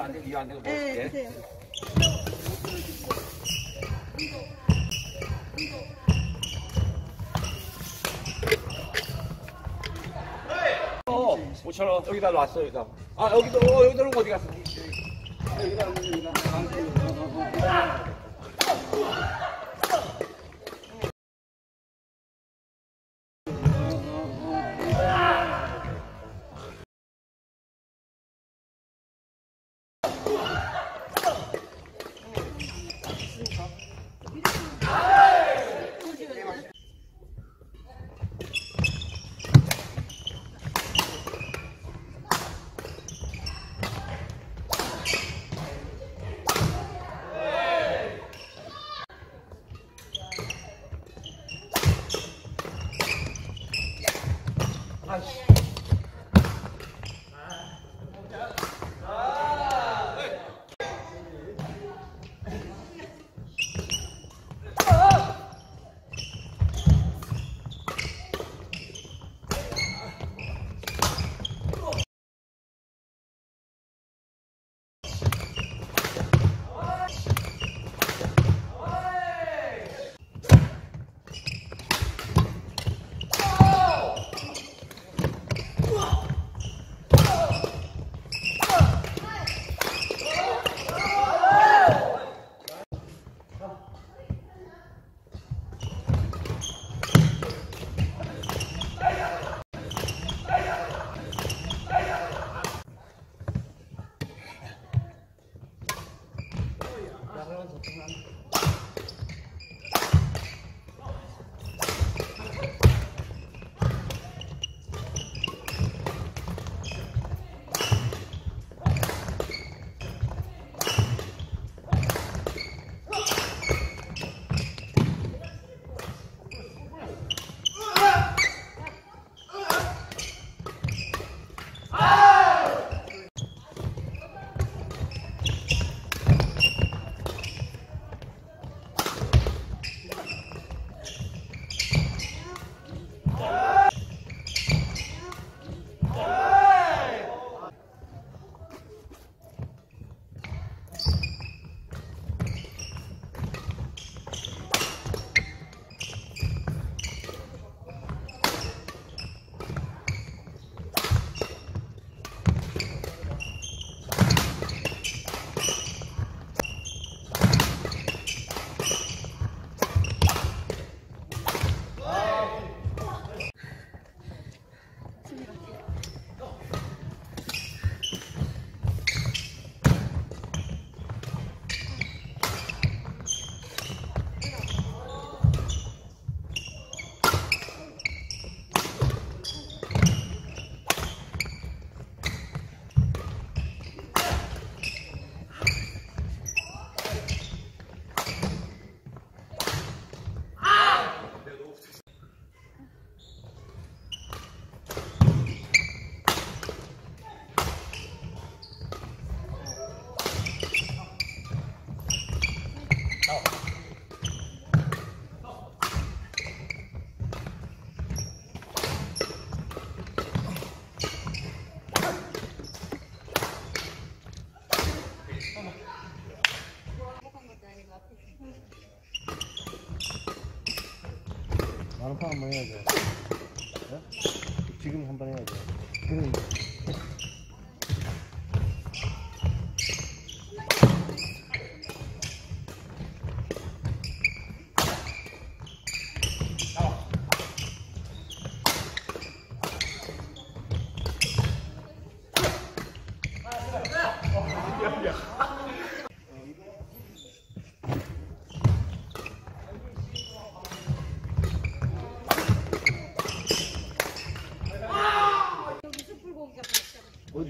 이거 안 되고 이거 안 되고 네. 주세요. 어, 5천 원 여기다 놨어 여기다. 아 여기도 어, 여기다 놓은 거 어디 갔어? 여기다 여기다. 한 Gracias. Amanda.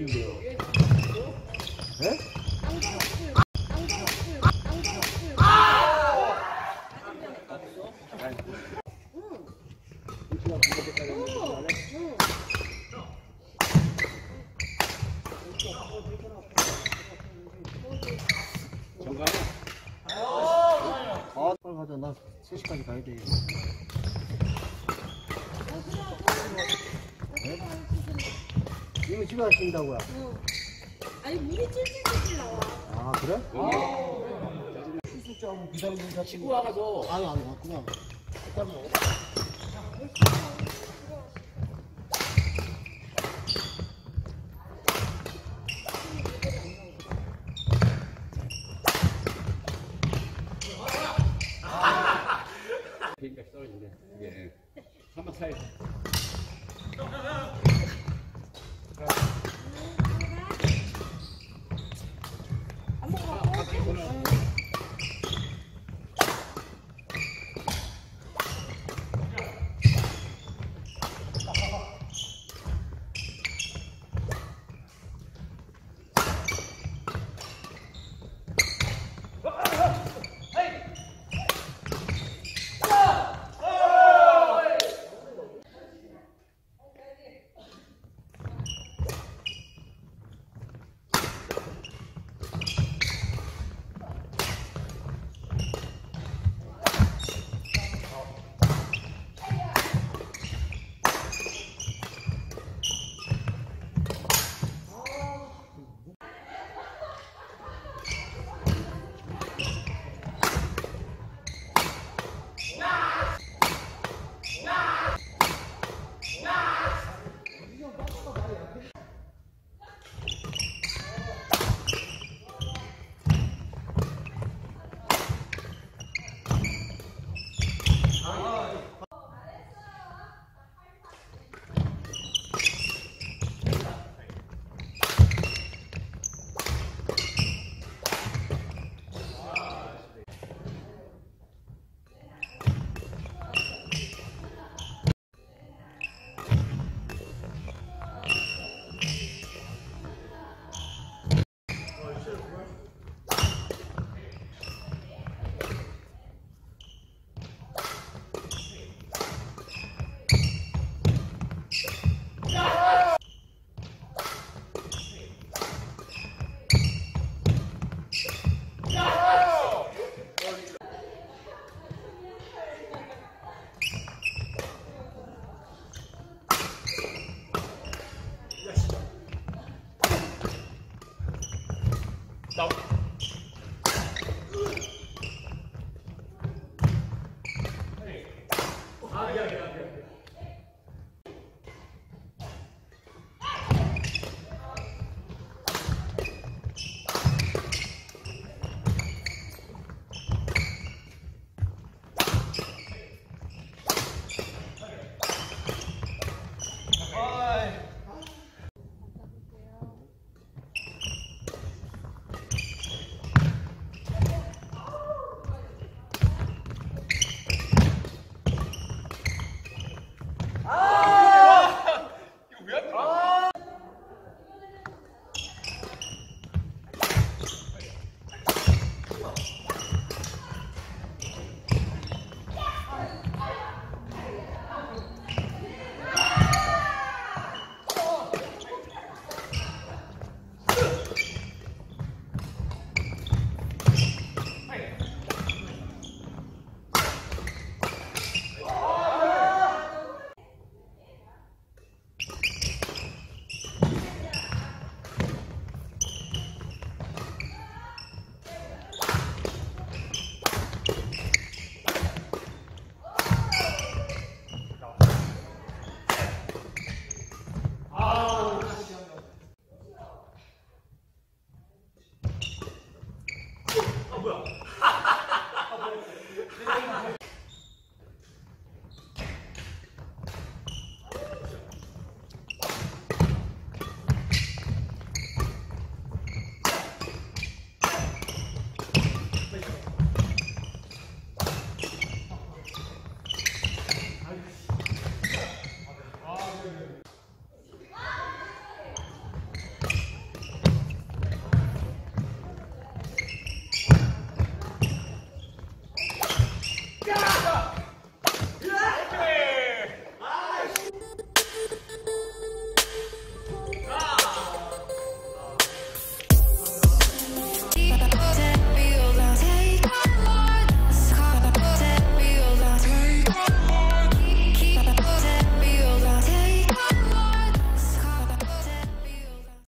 어디인데요? 네? 정관이 아, 빨리 가자. 나 3시까지 가야 돼. 이거 집에 가신다고요? 응. 아니 물이 찔찔찔찔 나와. 아 그래? 좀 기다리는 사 친구 와가서 아니 아니 그냥 일단 먹어 비행기가 떨어지네. 예. 한번 사야 돼. 走